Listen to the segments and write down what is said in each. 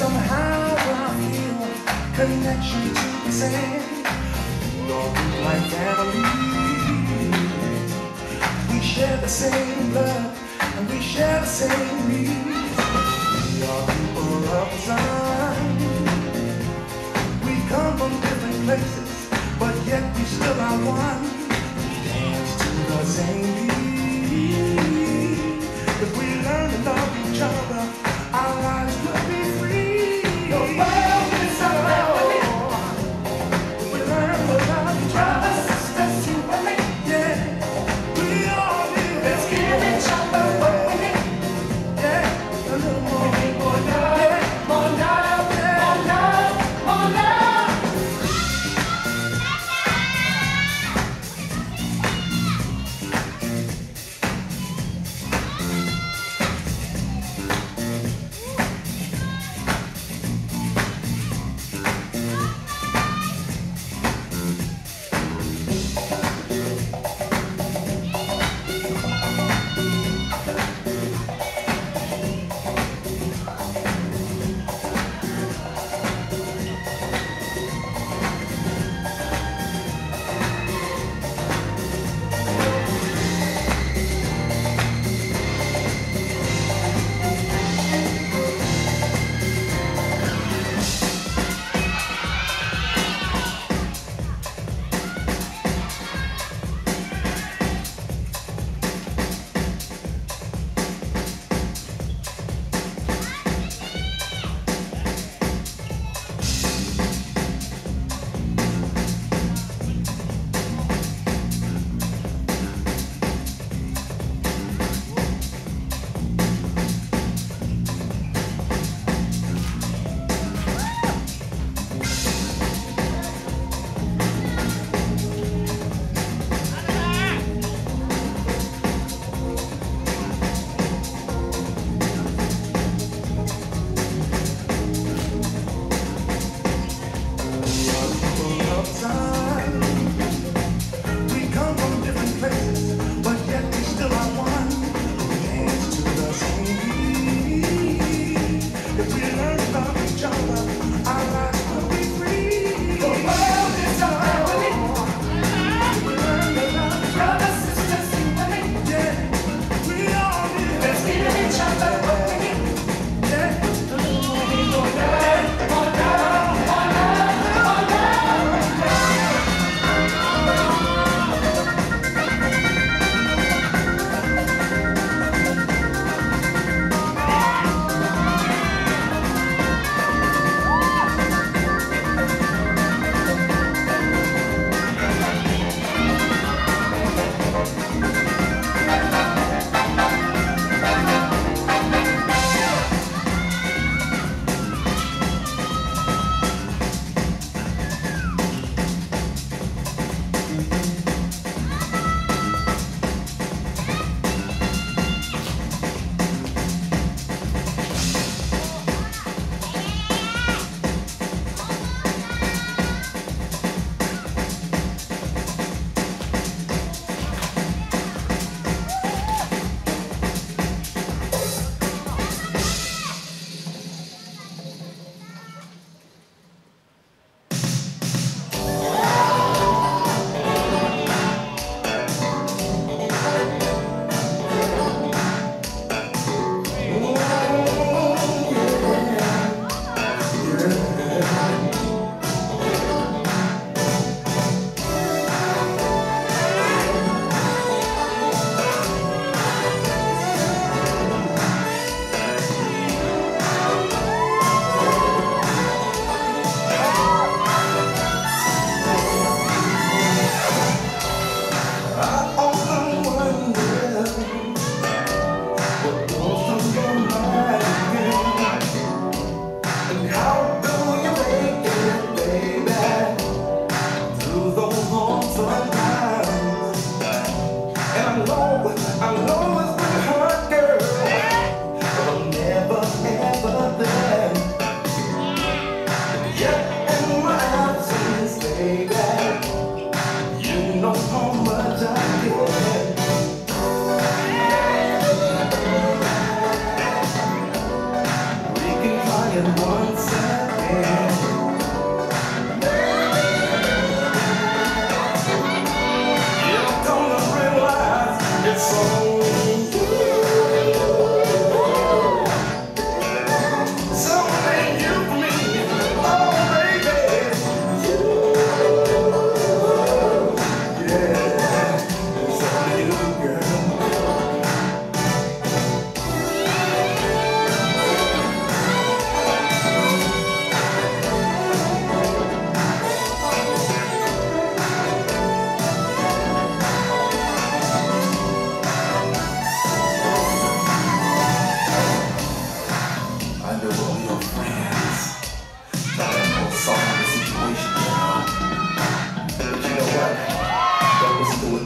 somehow I feel connection to the sand. You're like family. We share the same blood and we share the same need. We are people of design. We come from different places, but yet we still are one. China.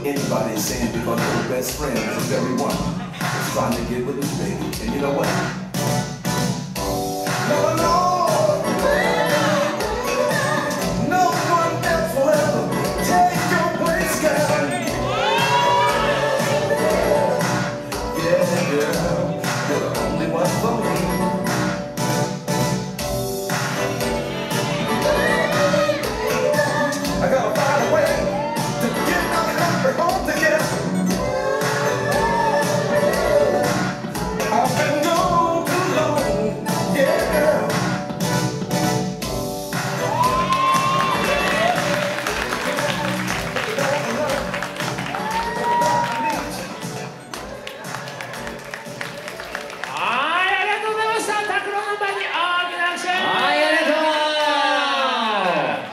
anybody saying because we're best friends with everyone. It's trying to get with me, baby. And you know what? Never know.